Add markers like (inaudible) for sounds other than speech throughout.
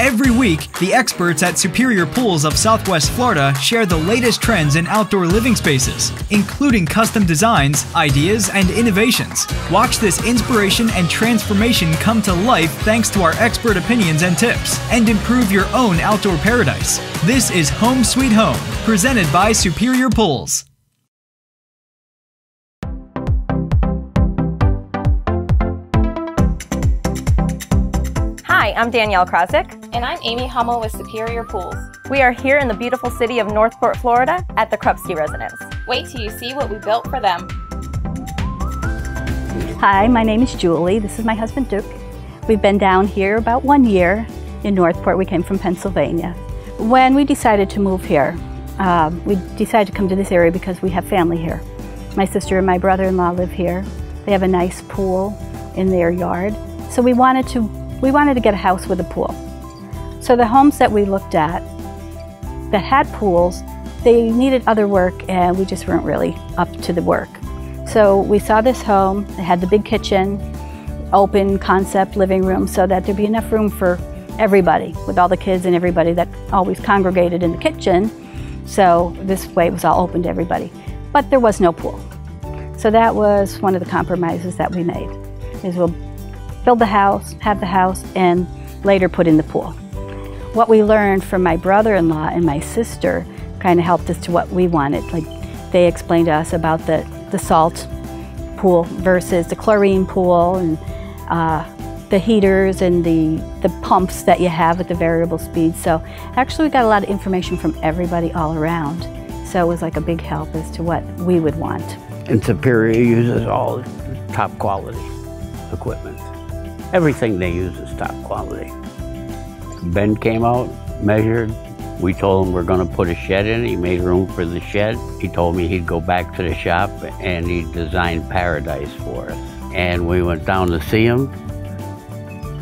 Every week, the experts at Superior Pools of Southwest Florida share the latest trends in outdoor living spaces, including custom designs, ideas, and innovations. Watch this inspiration and transformation come to life thanks to our expert opinions and tips, and improve your own outdoor paradise. This is Home Sweet Home, presented by Superior Pools. Hi, I'm Danielle Krosick. And I'm Amy Hummel with Superior Pools. We are here in the beautiful city of North Port, Florida at the Krupski residence. Wait till you see what we built for them. Hi, my name is Julie. This is my husband Duke. We've been down here about one year in North Port. We came from Pennsylvania. When we decided to move here, um, we decided to come to this area because we have family here. My sister and my brother-in-law live here. They have a nice pool in their yard. So we wanted to we wanted to get a house with a pool. So the homes that we looked at that had pools, they needed other work and we just weren't really up to the work. So we saw this home, it had the big kitchen, open concept living room so that there'd be enough room for everybody with all the kids and everybody that always congregated in the kitchen. So this way it was all open to everybody. But there was no pool. So that was one of the compromises that we made, is we'll build the house, have the house, and later put in the pool. What we learned from my brother-in-law and my sister kind of helped us to what we wanted. Like they explained to us about the, the salt pool versus the chlorine pool and uh, the heaters and the, the pumps that you have with the variable speed. So actually we got a lot of information from everybody all around. So it was like a big help as to what we would want. And Superior uses all top quality equipment. Everything they use is top quality. Ben came out, measured. We told him we're going to put a shed in. He made room for the shed. He told me he'd go back to the shop and he'd design paradise for us. And we went down to see him.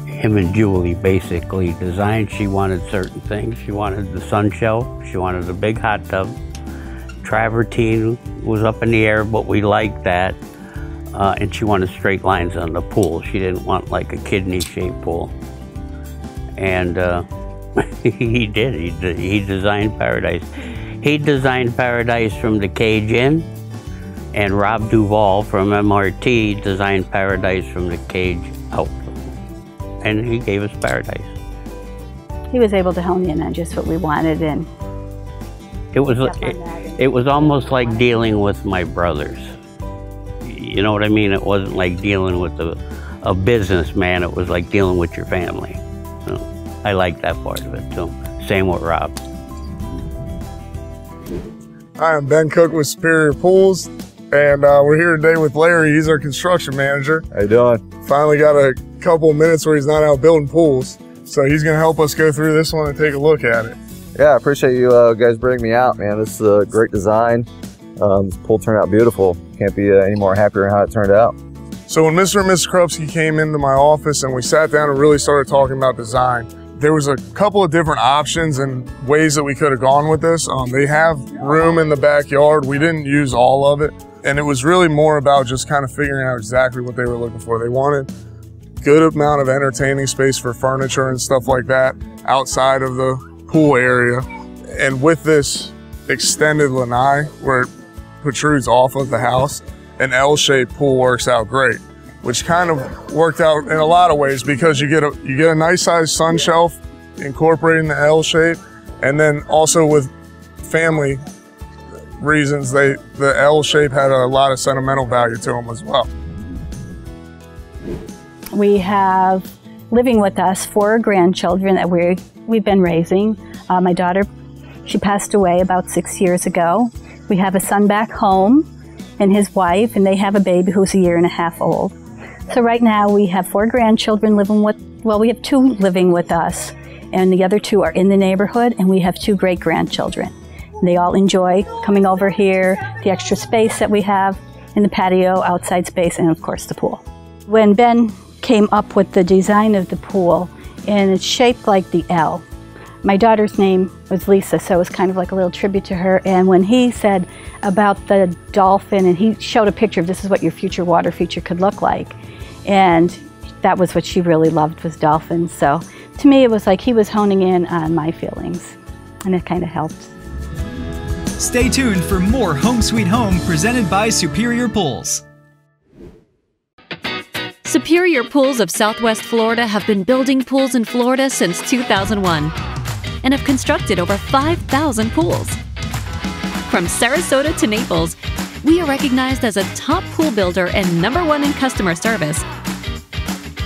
Him and Julie basically designed. She wanted certain things. She wanted the sun shelf. She wanted a big hot tub. Travertine was up in the air, but we liked that uh, and she wanted straight lines on the pool. She didn't want like a kidney-shaped pool. And uh, (laughs) he did. He, de he designed Paradise. He designed Paradise from the cage in, and Rob Duvall from MRT designed Paradise from the cage out. And he gave us Paradise. He was able to hone in on just what we wanted and it was it, it was almost like dealing with my brothers. You know what I mean? It wasn't like dealing with a, a businessman. It was like dealing with your family. So I like that part of it too. Same with Rob. Hi, I'm Ben Cook with Superior Pools, and uh, we're here today with Larry. He's our construction manager. How you doing? Finally got a couple minutes where he's not out building pools, so he's going to help us go through this one and take a look at it. Yeah, I appreciate you uh, guys bringing me out, man. This is a great design. Um, this pool turned out beautiful. Can't be uh, any more happier how it turned out. So when Mr. and Mrs. Krupski came into my office and we sat down and really started talking about design, there was a couple of different options and ways that we could have gone with this. Um, they have room in the backyard. We didn't use all of it. And it was really more about just kind of figuring out exactly what they were looking for. They wanted good amount of entertaining space for furniture and stuff like that outside of the pool area. And with this extended lanai where protrudes off of the house, an L-shaped pool works out great, which kind of worked out in a lot of ways because you get a you get a nice sized sun shelf incorporating the L shape, and then also with family reasons, they the L shape had a lot of sentimental value to them as well. We have living with us four grandchildren that we we've been raising. Uh, my daughter, she passed away about six years ago. We have a son back home and his wife, and they have a baby who's a year and a half old. So right now we have four grandchildren living with, well, we have two living with us, and the other two are in the neighborhood, and we have two great grandchildren. They all enjoy coming over here, the extra space that we have in the patio, outside space, and of course the pool. When Ben came up with the design of the pool, and it's shaped like the L, my daughter's name was Lisa, so it was kind of like a little tribute to her. And when he said about the dolphin, and he showed a picture of this is what your future water feature could look like, and that was what she really loved was dolphins. So to me, it was like he was honing in on my feelings, and it kind of helped. Stay tuned for more Home Sweet Home presented by Superior Pools. Superior Pools of Southwest Florida have been building pools in Florida since 2001 and have constructed over 5,000 pools. From Sarasota to Naples, we are recognized as a top pool builder and number one in customer service,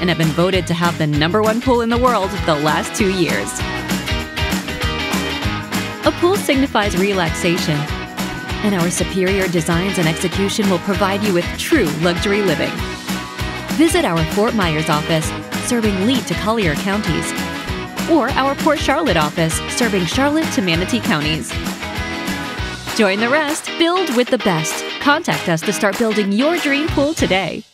and have been voted to have the number one pool in the world the last two years. A pool signifies relaxation, and our superior designs and execution will provide you with true luxury living. Visit our Fort Myers office, serving Lee to Collier counties, or our Port Charlotte office, serving Charlotte to Manatee counties. Join the rest, build with the best. Contact us to start building your dream pool today.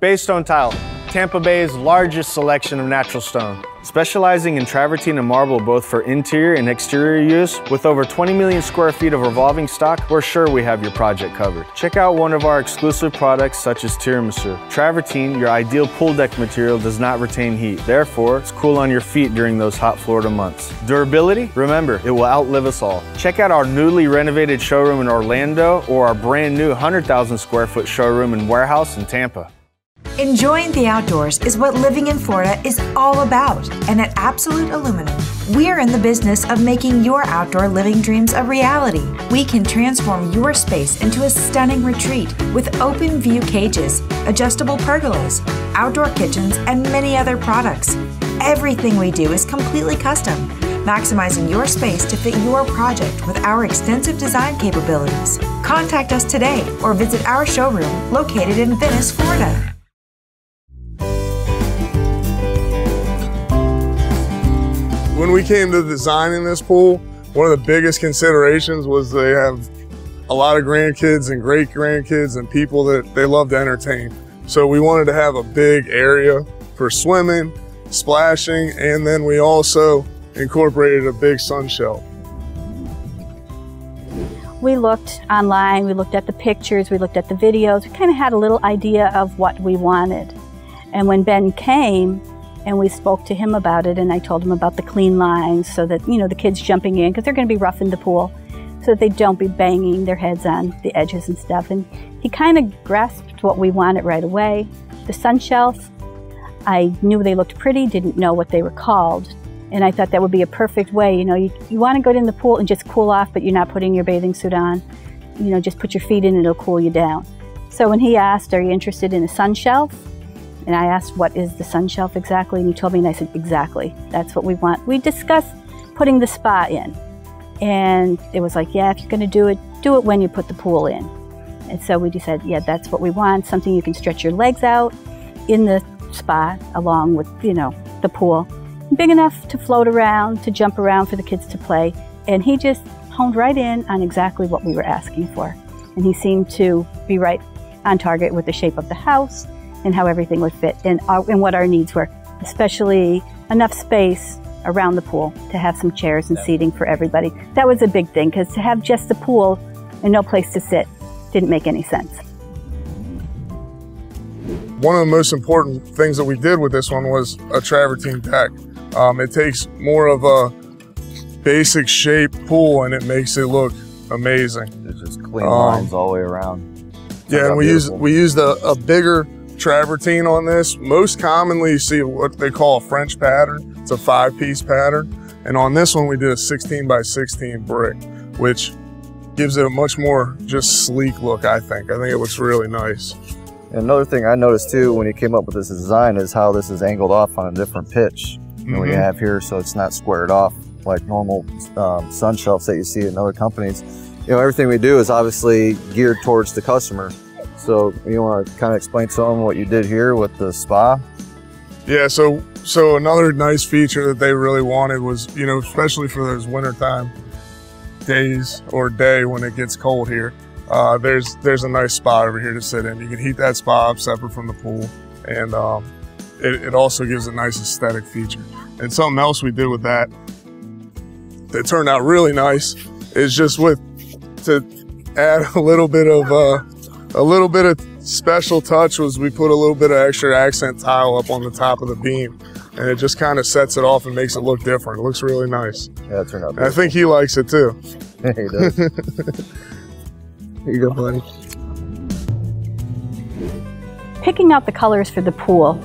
Baystone Tile, Tampa Bay's largest selection of natural stone. Specializing in travertine and marble both for interior and exterior use, with over 20 million square feet of revolving stock, we're sure we have your project covered. Check out one of our exclusive products such as tiramisu. Travertine, your ideal pool deck material, does not retain heat. Therefore, it's cool on your feet during those hot Florida months. Durability? Remember, it will outlive us all. Check out our newly renovated showroom in Orlando or our brand new 100,000 square foot showroom and warehouse in Tampa. Enjoying the outdoors is what living in Florida is all about. And at Absolute Aluminum, we're in the business of making your outdoor living dreams a reality. We can transform your space into a stunning retreat with open view cages, adjustable pergolas, outdoor kitchens, and many other products. Everything we do is completely custom, maximizing your space to fit your project with our extensive design capabilities. Contact us today or visit our showroom located in Venice, Florida. When we came to designing this pool, one of the biggest considerations was they have a lot of grandkids and great grandkids and people that they love to entertain. So we wanted to have a big area for swimming, splashing, and then we also incorporated a big sun shelf. We looked online, we looked at the pictures, we looked at the videos, we kind of had a little idea of what we wanted. And when Ben came, and we spoke to him about it and I told him about the clean lines so that, you know, the kids jumping in because they're going to be rough in the pool so that they don't be banging their heads on the edges and stuff. And he kind of grasped what we wanted right away. The sun shelf, I knew they looked pretty, didn't know what they were called. And I thought that would be a perfect way. You know, you, you want to go in the pool and just cool off, but you're not putting your bathing suit on. You know, just put your feet in and it'll cool you down. So when he asked, Are you interested in a sun shelf? And I asked, What is the sun shelf exactly? And he told me, and I said, Exactly. That's what we want. We discussed putting the spa in. And it was like, Yeah, if you're going to do it, do it when you put the pool in. And so we decided, Yeah, that's what we want something you can stretch your legs out in the spa along with, you know, the pool. Big enough to float around, to jump around for the kids to play. And he just honed right in on exactly what we were asking for. And he seemed to be right on target with the shape of the house and how everything would fit and, our, and what our needs were, especially enough space around the pool to have some chairs and seating for everybody. That was a big thing because to have just the pool and no place to sit didn't make any sense. One of the most important things that we did with this one was a travertine deck. Um, it takes more of a basic shape pool and it makes it look amazing. It's just clean um, lines all the way around. Yeah, and we use we used a, a bigger travertine on this. Most commonly you see what they call a French pattern. It's a five piece pattern. And on this one, we did a 16 by 16 brick, which gives it a much more just sleek look, I think. I think it looks really nice. And another thing I noticed too when he came up with this design is how this is angled off on a different pitch than mm -hmm. we mm-hmm. have here, so it's not squared off like normal um, sun shelves that you see in other companies. You know, everything we do is obviously geared towards the customer. So you want to kind of explain to them what you did here with the spa? Yeah, so so another nice feature that they really wanted was, you know, especially for those wintertime days or day when it gets cold here, uh, there's there's a nice spot over here to sit in. You can heat that spot up separate from the pool, and um, it, it also gives a nice aesthetic feature. And something else we did with that that turned out really nice is just with to add a little bit of uh, a little bit of special touch was we put a little bit of extra accent tile up on the top of the beam. and it just kind of sets it off and makes it look different. It looks really nice. Yeah, it turned out. I think he likes it too. (laughs) he does. (laughs) Here you go, buddy. Picking out the colors for the pool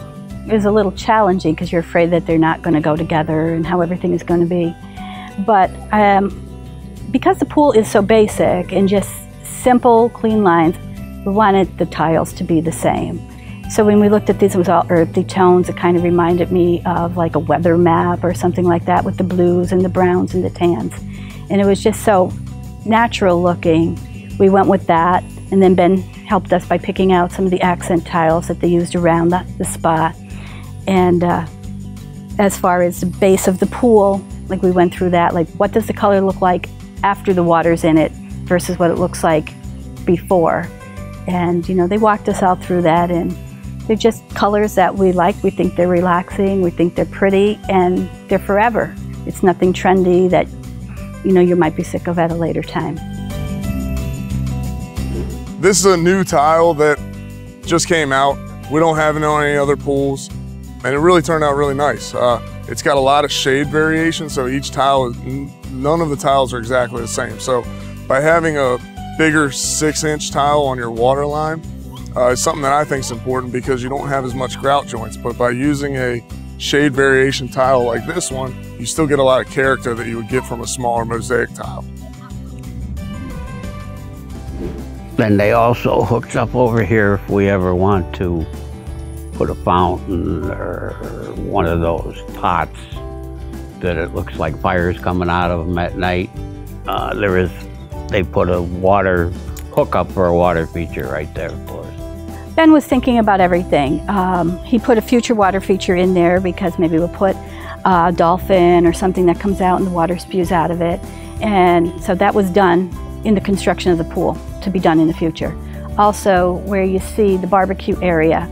is a little challenging because you're afraid that they're not going to go together and how everything is going to be. But um, because the pool is so basic and just simple, clean lines, we wanted the tiles to be the same. So when we looked at these, it was all earthy tones. It kind of reminded me of like a weather map or something like that with the blues and the browns and the tans. And it was just so natural looking. We went with that. And then Ben helped us by picking out some of the accent tiles that they used around the, the spa. And uh, as far as the base of the pool, like we went through that, like what does the color look like after the water's in it versus what it looks like before. And, you know, they walked us all through that and they're just colors that we like. We think they're relaxing, we think they're pretty, and they're forever. It's nothing trendy that, you know, you might be sick of at a later time. This is a new tile that just came out. We don't have it on any other pools, and it really turned out really nice. Uh, it's got a lot of shade variation, so each tile, none of the tiles are exactly the same. So by having a bigger six inch tile on your water line uh, is something that I think is important because you don't have as much grout joints. But by using a shade variation tile like this one, you still get a lot of character that you would get from a smaller mosaic tile. Then they also hooked up over here if we ever want to put a fountain or one of those pots that it looks like fire's coming out of them at night. Uh, there is, they put a water hookup for a water feature right there for us. Ben was thinking about everything. Um, he put a future water feature in there because maybe we'll put a dolphin or something that comes out and the water spews out of it. And so that was done in the construction of the pool to be done in the future. Also, where you see the barbecue area,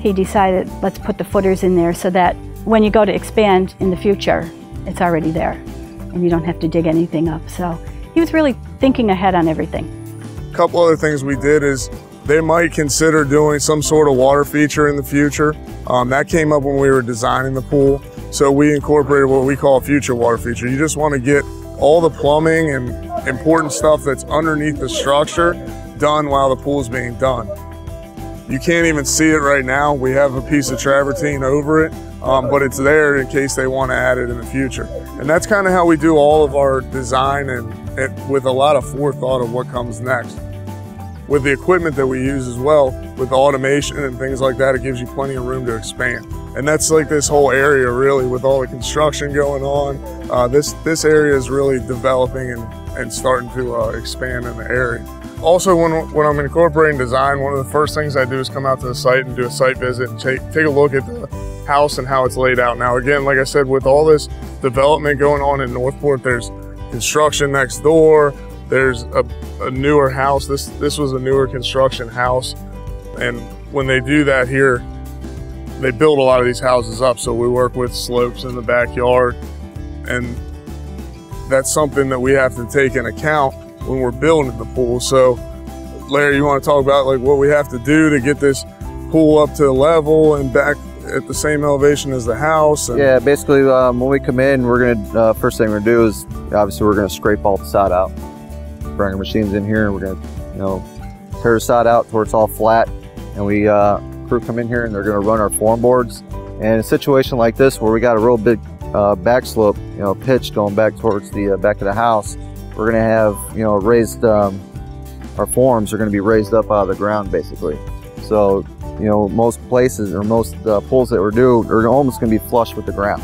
he decided let's put the footers in there so that when you go to expand in the future, it's already there and you don't have to dig anything up. So he was really thinking ahead on everything. A couple other things we did is they might consider doing some sort of water feature in the future. Um, that came up when we were designing the pool. So we incorporated what we call a future water feature. You just want to get all the plumbing and important stuff that's underneath the structure done while the pool is being done. You can't even see it right now. We have a piece of travertine over it, um, but it's there in case they want to add it in the future. And that's kind of how we do all of our design and, with a lot of forethought of what comes next. With the equipment that we use as well, with automation and things like that, it gives you plenty of room to expand. And that's like this whole area really with all the construction going on. Uh, this, this area is really developing and, and starting to uh, expand in the area. Also, when, when I'm incorporating design, one of the first things I do is come out to the site and do a site visit and take, take a look at the house and how it's laid out. Now, again, like I said, with all this development going on in North Port, there's construction next door, there's a, a newer house. This, this was a newer construction house. And when they do that here, they build a lot of these houses up. So we work with slopes in the backyard and that's something that we have to take in account when we're building the pool. So Larry, you want to talk about like what we have to do to get this pool up to level and back at the same elevation as the house? Yeah, basically um, when we come in, we're gonna, uh, first thing we're gonna do is obviously we're gonna scrape all the sod out. Bring our machines in here and we're gonna, you know, tear the sod out where it's all flat. And we, uh, crew come in here and they're gonna run our form boards. And in a situation like this where we got a real big uh, back slope, you know, pitch going back towards the uh, back of the house, we're gonna have, you know, raised, um, our forms are gonna be raised up out of the ground basically. So, you know, most places or most uh, pools that we're doing are almost gonna be flush with the ground.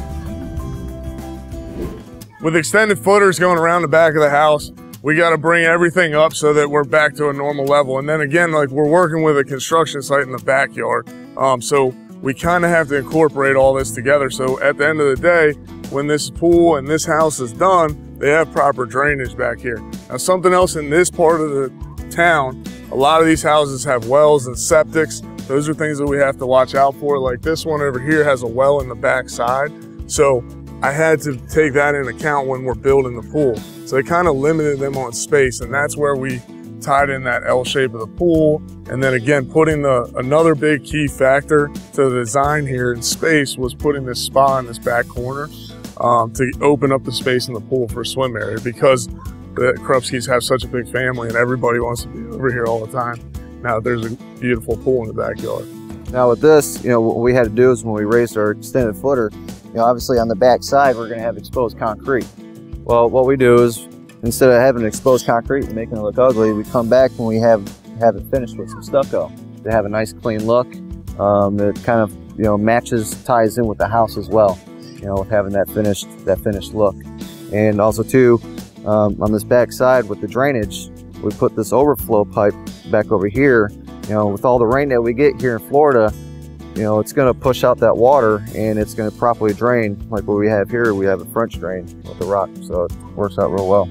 With extended footers going around the back of the house, we got to bring everything up so that we're back to a normal level. And then again, like we're working with a construction site in the backyard. Um, so we kind of have to incorporate all this together. So at the end of the day, when this pool and this house is done, they have proper drainage back here. Now something else in this part of the town, a lot of these houses have wells and septics. Those are things that we have to watch out for. Like this one over here has a well in the back side. So I had to take that in account when we're building the pool. So it kind of limited them on space and that's where we tied in that L shape of the pool. And then again, putting the another big key factor to the design here in space was putting this spa in this back corner um, to open up the space in the pool for a swim area because the Krupskis have such a big family and everybody wants to be over here all the time. Now there's a beautiful pool in the backyard. Now with this, you know, what we had to do is when we raised our extended footer, you know, obviously on the back side, we're gonna have exposed concrete. Well, what we do is instead of having exposed concrete and making it look ugly, we come back when we have have it finished with some stucco to have a nice clean look. Um, it kind of you know matches ties in with the house as well. You know, with having that finished that finished look, and also too um, on this back side with the drainage, we put this overflow pipe back over here. You know, with all the rain that we get here in Florida, you know, it's going to push out that water and it's going to properly drain. Like what we have here, we have a French drain with the rock, so it works out real well.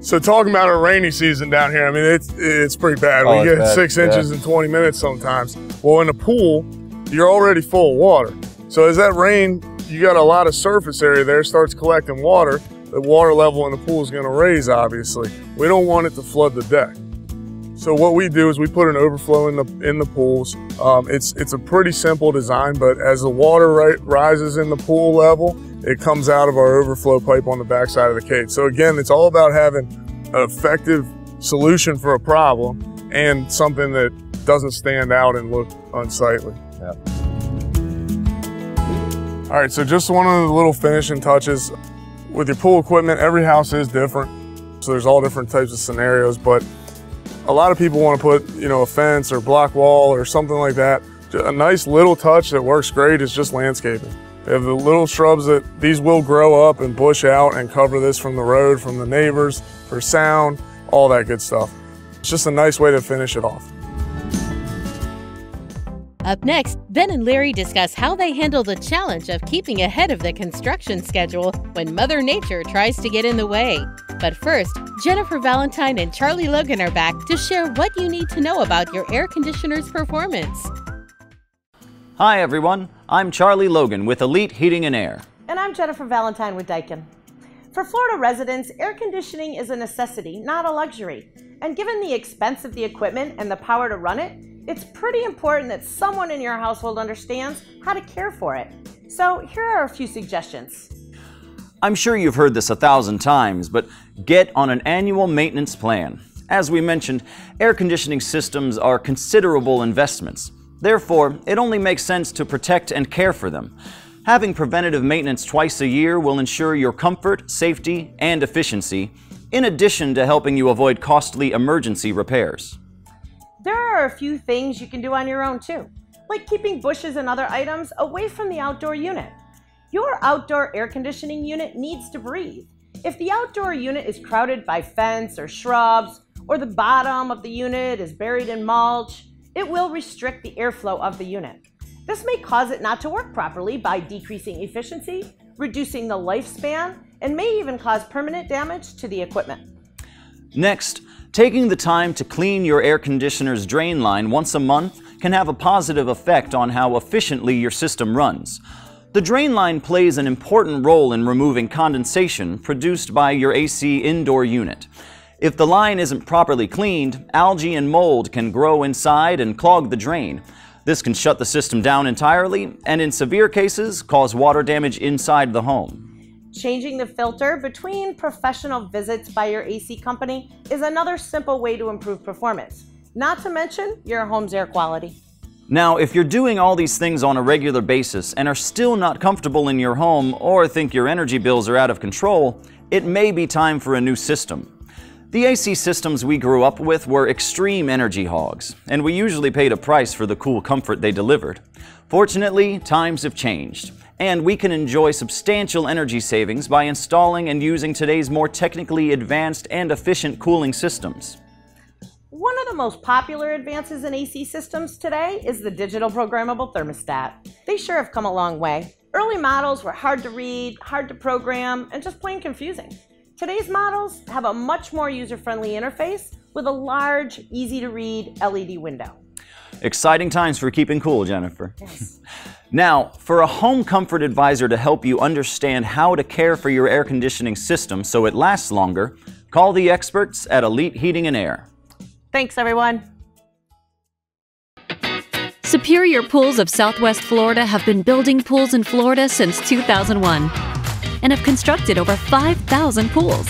So talking about a rainy season down here, I mean, it's, it's pretty bad. Oh, we get bad, six yeah. inches in 20 minutes sometimes. Well, in a pool, you're already full of water. So as that rain, you got a lot of surface area there, starts collecting water. The water level in the pool is going to raise, obviously. We don't want it to flood the deck. So what we do is we put an overflow in the in the pools. Um, it's it's a pretty simple design, but as the water ri- rises in the pool level, it comes out of our overflow pipe on the backside of the cage. So again, it's all about having an effective solution for a problem and something that doesn't stand out and look unsightly. Yeah. All right, so just one of the little finishing touches. With your pool equipment, every house is different. So there's all different types of scenarios, but a lot of people want to put, you know, a fence or block wall or something like that. A nice little touch that works great is just landscaping. Have the little shrubs that these will grow up and bush out and cover this from the road, from the neighbors, for sound, all that good stuff. It's just a nice way to finish it off. Up next, Ben and Larry discuss how they handle the challenge of keeping ahead of the construction schedule when Mother Nature tries to get in the way. But first, Jennifer Valentine and Charlie Logan are back to share what you need to know about your air conditioner's performance. Hi everyone, I'm Charlie Logan with Elite Heating and Air. And I'm Jennifer Valentine with Daikin. For Florida residents, air conditioning is a necessity, not a luxury. And given the expense of the equipment and the power to run it, it's pretty important that someone in your household understands how to care for it. So here are a few suggestions. I'm sure you've heard this a thousand times, but get on an annual maintenance plan. As we mentioned, air conditioning systems are considerable investments. Therefore, it only makes sense to protect and care for them. Having preventative maintenance twice a year will ensure your comfort, safety, and efficiency, in addition to helping you avoid costly emergency repairs. There are a few things you can do on your own too, like keeping bushes and other items away from the outdoor unit. Your outdoor air conditioning unit needs to breathe. If the outdoor unit is crowded by fence or shrubs, or the bottom of the unit is buried in mulch, it will restrict the airflow of the unit. This may cause it not to work properly by decreasing efficiency, reducing the lifespan, and may even cause permanent damage to the equipment. Next, taking the time to clean your air conditioner's drain line once a month can have a positive effect on how efficiently your system runs. The drain line plays an important role in removing condensation produced by your AC indoor unit. If the line isn't properly cleaned, algae and mold can grow inside and clog the drain. This can shut the system down entirely and, in severe cases, cause water damage inside the home. Changing the filter between professional visits by your AC company is another simple way to improve performance, not to mention your home's air quality. Now, if you're doing all these things on a regular basis and are still not comfortable in your home or think your energy bills are out of control, it may be time for a new system. The AC systems we grew up with were extreme energy hogs, and we usually paid a price for the cool comfort they delivered. Fortunately, times have changed, and we can enjoy substantial energy savings by installing and using today's more technically advanced and efficient cooling systems. One of the most popular advances in AC systems today is the digital programmable thermostat. They sure have come a long way. Early models were hard to read, hard to program, and just plain confusing. Today's models have a much more user-friendly interface with a large, easy-to-read LED window. Exciting times for keeping cool, Jennifer. Yes. (laughs) now, for a home comfort advisor to help you understand how to care for your air conditioning system so it lasts longer, call the experts at Elite Heating and Air. Thanks, everyone. Superior Pools of Southwest Florida have been building pools in Florida since 2001 and have constructed over 5,000 pools.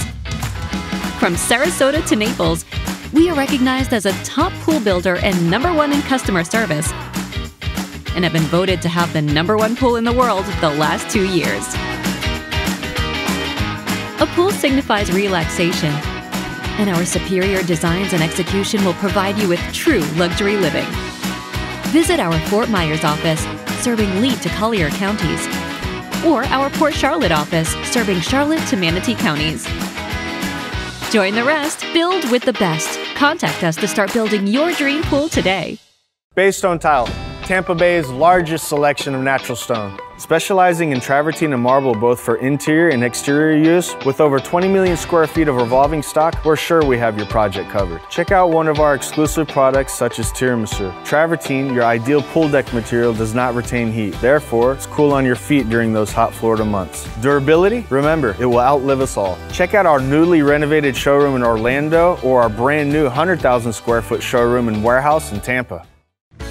From Sarasota to Naples, we are recognized as a top pool builder and number one in customer service, and have been voted to have the number one pool in the world the last two years. A pool signifies relaxation, and our superior designs and execution will provide you with true luxury living. Visit our Fort Myers office, serving Lee to Collier counties, or our Port Charlotte office, serving Charlotte to Manatee counties. Join the rest, build with the best. Contact us to start building your dream pool today. Baystone Tile, Tampa Bay's largest selection of natural stone. Specializing in travertine and marble both for interior and exterior use, with over 20 million square feet of revolving stock, we're sure we have your project covered. Check out one of our exclusive products such as tiramisu. Travertine, your ideal pool deck material, does not retain heat. Therefore, it's cool on your feet during those hot Florida months. Durability? Remember, it will outlive us all. Check out our newly renovated showroom in Orlando or our brand new 100,000 square foot showroom and warehouse in Tampa.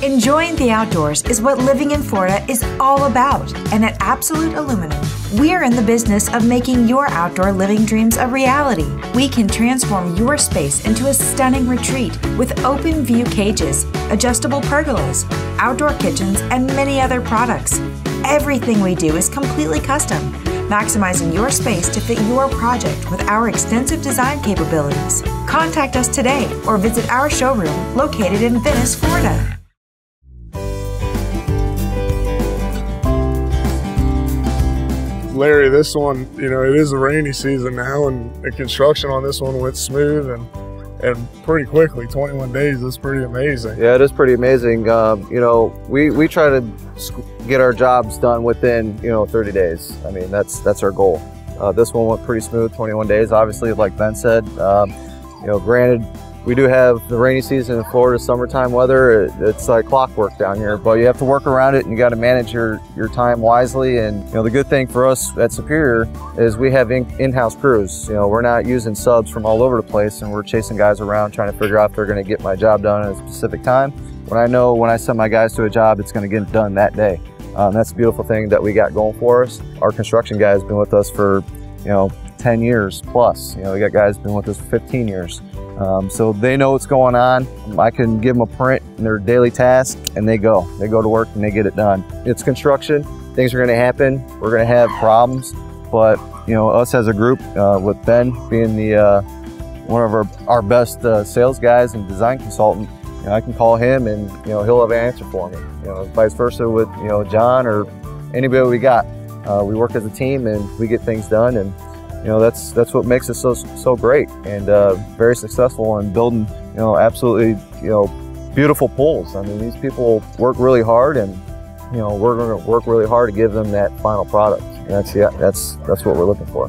Enjoying the outdoors is what living in Florida is all about. And at Absolute Aluminum, we're in the business of making your outdoor living dreams a reality. We can transform your space into a stunning retreat with open view cages, adjustable pergolas, outdoor kitchens, and many other products. Everything we do is completely custom, maximizing your space to fit your project with our extensive design capabilities. Contact us today or visit our showroom located in Venice, Florida. Larry, this one, you know, it is a rainy season now, and the construction on this one went smooth and and pretty quickly. 21 days, that's pretty amazing. Yeah, it is pretty amazing. Um, you know, we, we try to get our jobs done within, you know, 30 days. I mean, that's that's our goal. Uh, this one went pretty smooth, 21 days. Obviously, like Ben said, um, you know, granted, we do have the rainy season in Florida, summertime weather. It's like clockwork down here, but you have to work around it and you got to manage your, your time wisely. And, you know, the good thing for us at Superior is we have in, house crews. You know, we're not using subs from all over the place and we're chasing guys around trying to figure out if they're going to get my job done at a specific time. When I know when I send my guys to a job, it's going to get done that day. Um, that's a beautiful thing that we got going for us. Our construction guys been with us for, you know, 10 years plus. You know, we got guys been with us for 15 years. Um, so they know what's going on. I can give them a print in their daily task and they go. They go to work and they get it done. It's construction. Things are going to happen. We're going to have problems. But, you know, us as a group, uh, with Ben being the uh, one of our, our best uh, sales guys and design consultant, you know, I can call him and, you know, he'll have an answer for me. You know, vice versa with, you know, John or anybody we got. Uh, we work as a team and we get things done and you know that's that's what makes us so so great and uh, very successful in building you know absolutely you know beautiful pools. I mean these people work really hard and you know we're going to work really hard to give them that final product. And that's yeah that's that's what we're looking for.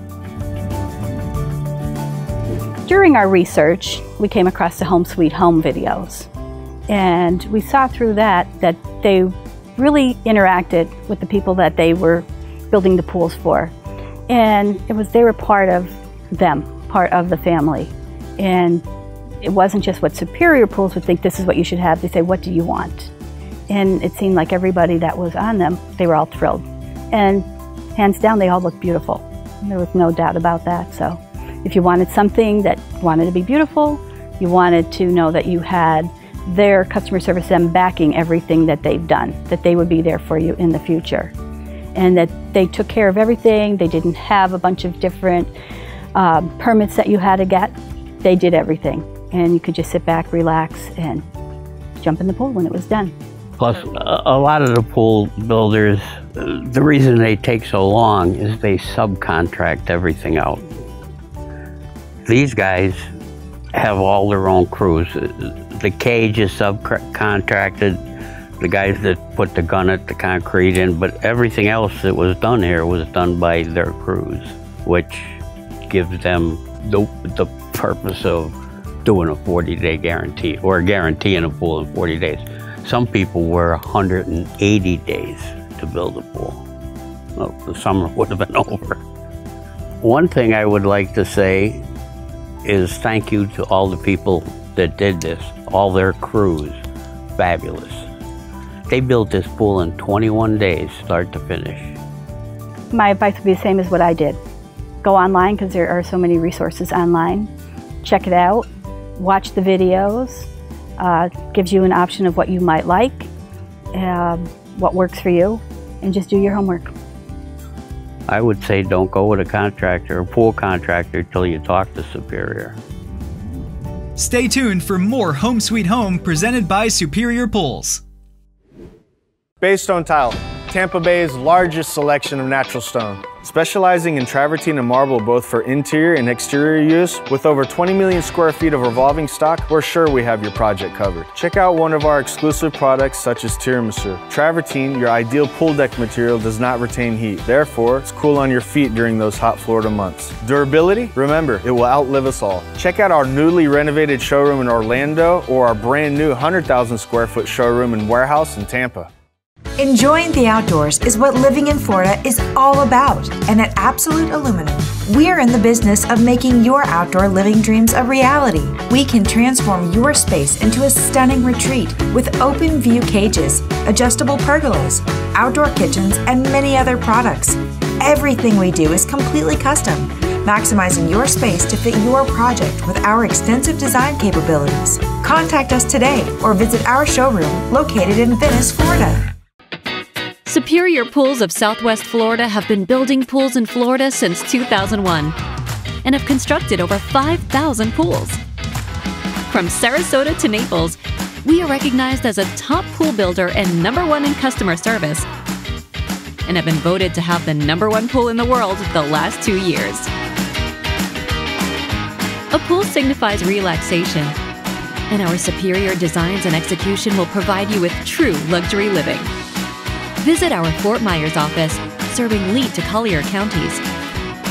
During our research, we came across the Home Sweet Home videos, and we saw through that that they really interacted with the people that they were building the pools for and it was they were part of them, part of the family. And it wasn't just what superior pools would think this is what you should have. They say, what do you want? And it seemed like everybody that was on them, they were all thrilled. And hands down, they all looked beautiful. There was no doubt about that. So if you wanted something that wanted to be beautiful, you wanted to know that you had their customer service them backing everything that they've done, that they would be there for you in the future and that they took care of everything. They didn't have a bunch of different uh, permits that you had to get. They did everything. And you could just sit back, relax, and jump in the pool when it was done. Plus, a lot of the pool builders, the reason they take so long is they subcontract everything out. These guys have all their own crews. The cage is subcontracted, the guys that put the gunite, the concrete in, but everything else that was done here was done by their crews, which gives them the, the purpose of doing a 40-day guarantee, or guaranteeing a pool in 40 days. Some people were 180 days to build a pool. Well, the summer (laughs) would have been over. One thing I would like to say is thank you to all the people that did this, all their crews, fabulous. They built this pool in 21 days, start to finish. My advice would be the same as what I did. Go online because there are so many resources online. Check it out, watch the videos, uh, gives you an option of what you might like, uh, what works for you, and just do your homework. I would say don't go with a contractor, a pool contractor, until you talk to Superior. Stay tuned for more Home Sweet Home presented by Superior Pools. Baystone Tile, Tampa Bay's largest selection of natural stone. Specializing in travertine and marble both for interior and exterior use, with over 20 million square feet of revolving stock, we're sure we have your project covered. Check out one of our exclusive products such as tiramisu. Travertine, your ideal pool deck material, does not retain heat. Therefore, it's cool on your feet during those hot Florida months. Durability? Remember, it will outlive us all. Check out our newly renovated showroom in Orlando or our brand new 100,000 square foot showroom and warehouse in Tampa. Enjoying the outdoors is what living in Florida is all about. And at Absolute Aluminum, we're in the business of making your outdoor living dreams a reality. We can transform your space into a stunning retreat with open view cages, adjustable pergolas, outdoor kitchens, and many other products. Everything we do is completely custom, maximizing your space to fit your project with our extensive design capabilities. Contact us today or visit our showroom located in Venice, Florida. Superior Pools of Southwest Florida have been building pools in Florida since 2001 and have constructed over 5,000 pools. From Sarasota to Naples, we are recognized as a top pool builder and number one in customer service and have been voted to have the number one pool in the world the last two years. A pool signifies relaxation, and our superior designs and execution will provide you with true luxury living. Visit our Fort Myers office, serving Lee to Collier counties,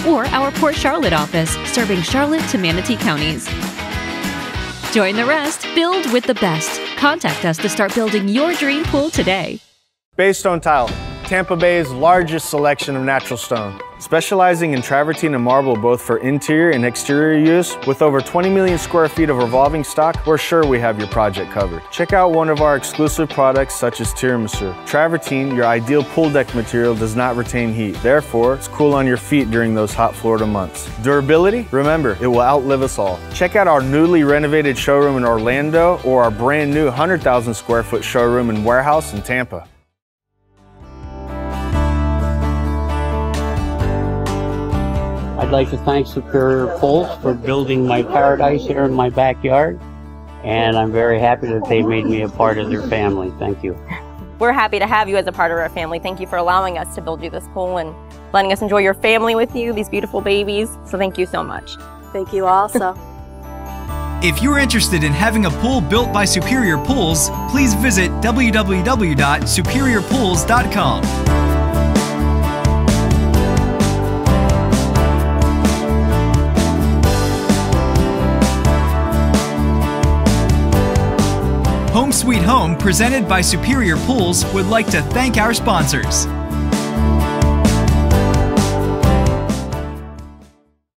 or our Port Charlotte office, serving Charlotte to Manatee counties. Join the rest, build with the best. Contact us to start building your dream pool today. Baystone Tile, Tampa Bay's largest selection of natural stone. Specializing in travertine and marble both for interior and exterior use, with over 20 million square feet of revolving stock, we're sure we have your project covered. Check out one of our exclusive products such as tiramisu. Travertine, your ideal pool deck material, does not retain heat. Therefore, it's cool on your feet during those hot Florida months. Durability? Remember, it will outlive us all. Check out our newly renovated showroom in Orlando or our brand new 100,000 square foot showroom and warehouse in Tampa. I'd like to thank Superior Pools for building my paradise here in my backyard. And I'm very happy that they made me a part of their family. Thank you. We're happy to have you as a part of our family. Thank you for allowing us to build you this pool and letting us enjoy your family with you, these beautiful babies. So thank you so much. Thank you also. (laughs) If you're interested in having a pool built by Superior Pools, please visit www.superiorpools.com. Home Sweet Home, presented by Superior Pools, would like to thank our sponsors.